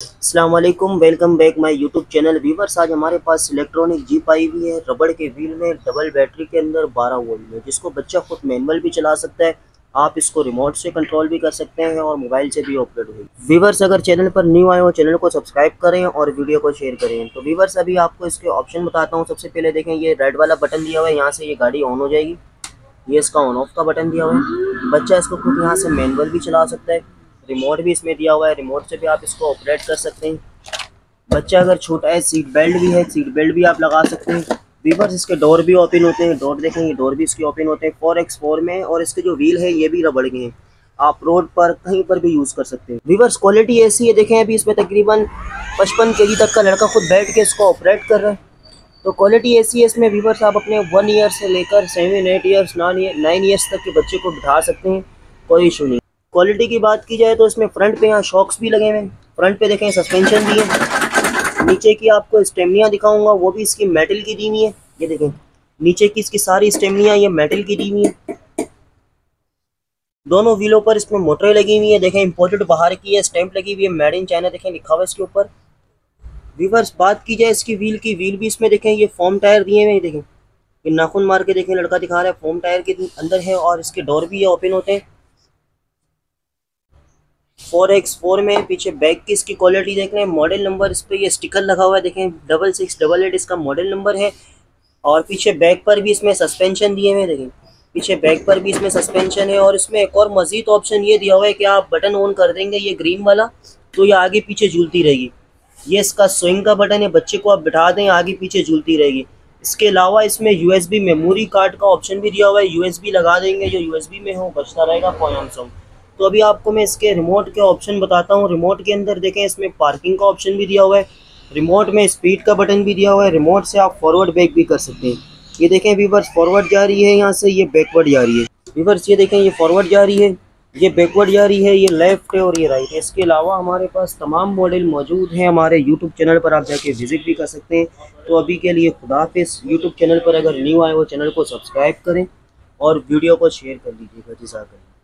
अस्सलाम welcome back my YouTube channel viewers आज हमारे पास इलेक्ट्रॉनिक जीप आई हुई है, रबड़ के व्हील में डबल बैटरी के अंदर 12 वोल्ट में, जिसको बच्चा खुद मैनुअल भी चला सकता है। आप इसको रिमोट से कंट्रोल भी कर सकते हैं और मोबाइल से भी ऑपरेट हुई व्यूवर्स अगर चैनल पर न्यू आए हो चैनल को सब्सक्राइब करें और वीडियो को शेयर करें। तो व्यूवर्स अभी आपको इसके ऑप्शन बताता हूँ। सबसे पहले देखें, ये रेड वाला बटन दिया हुआ है, यहाँ से ये गाड़ी ऑन हो जाएगी। ये इसका ऑन ऑफ़ का बटन दिया हुआ है। बच्चा इसको खुद यहाँ से मैनुअल भी चला सकता है। रिमोट भी इसमें दिया हुआ है, रिमोट से भी आप इसको ऑपरेट कर सकते हैं। बच्चा अगर छोटा है सीट बेल्ट भी है सीट बेल्ट भी आप लगा सकते हैं। वीवर्स इसके डोर भी ओपन होते हैं डोर देखेंगे डोर भी इसके ओपन होते हैं। फोर एक्स फोर में और इसके जो व्हील है, ये भी रबड़ के हैं। आप रोड पर कहीं पर भी यूज़ कर सकते हैं। वीवर्स क्वालिटी ऐसी है, देखें अभी इसमें तकरीबन पचपन के तक का लड़का खुद बैठ के इसको ऑपरेट कर रहा है। तो क्वालिटी ऐसी है इसमें वीवर्स आप अपने वन ईयर से लेकर seven eight years nine years तक के बच्चे को बिठा सकते हैं, कोई इशू नहीं। क्वालिटी की बात की जाए तो इसमें फ्रंट पे यहाँ शॉक्स भी लगे हुए हैं। फ्रंट पे देखें सस्पेंशन भी है। नीचे की आपको स्टेमनियाँ दिखाऊँगा, वो भी इसकी मेटल की दी हुई है। ये देखें, नीचे की इसकी सारी स्टेमनियाँ ये मेटल की दी हुई है। दोनों व्हीलों पर इसमें मोटरें लगी हुई है। देखें इम्पोर्टेड बाहर की है स्टैंप लगी हुई है मेड इन चाइना देखें, लिखा हुआ इसके ऊपर। वीवर्स बात की जाए इसकी व्हील की व्हील भी इसमें देखें, ये फॉर्म टायर दिए हुए हैं देखें। ये नाखून मार के देखें, लड़का दिखा रहा है फॉर्म टायर के अंदर है और इसके डोर भी ये ओपन होते हैं। फोर एक्स, फोर में पीछे बैग की इसकी क्वालिटी देख रहे हैं। मॉडल नंबर इस पर ये स्टिकर लगा हुआ है, देखें। डबल सिक्स डबल एट इसका मॉडल नंबर है। और पीछे बैग पर भी इसमें सस्पेंशन दिए हुए देखें। पीछे बैग पर भी इसमें सस्पेंशन है। और इसमें एक और मजीद ऑप्शन ये दिया हुआ है कि आप बटन ऑन कर देंगे, ये ग्रीन वाला तो ये आगे पीछे झूलती रहेगी। ये इसका स्विंग का बटन है। बच्चे को आप बिठा दें, आगे पीछे झूलती रहेगी। इसके अलावा इसमें यूएसबी मेमोरी कार्ड का ऑप्शन भी दिया हुआ है। यूएसबी लगा देंगे, जो यूएसबी में हो, बचता रहेगा पॉइंट सॉन्ग तो अभी आपको मैं इसके रिमोट के ऑप्शन बताता हूँ। रिमोट के अंदर देखें, इसमें पार्किंग का ऑप्शन भी दिया हुआ है। रिमोट में स्पीड का बटन भी दिया हुआ है। रिमोट से आप फॉरवर्ड बैक भी कर सकते हैं। ये देखें वीवर्स फॉरवर्ड जा रही है यहाँ से, ये बैकवर्ड जा रही है। वीवर्स ये देखें, ये फॉरवर्ड जा रही है, ये बैकवर्ड जा रही है, ये लेफ़्ट है और ये राइट है। इसके अलावा हमारे पास तमाम मॉडल मौजूद हैं हमारे यूट्यूब चैनल पर। आप जाके विज़िट भी कर सकते हैं। तो अभी के लिए खुदाफिस यूट्यूब चैनल पर अगर न्यू आए वो चैनल को सब्सक्राइब करें और वीडियो को शेयर कर लीजिएगा जिसा करें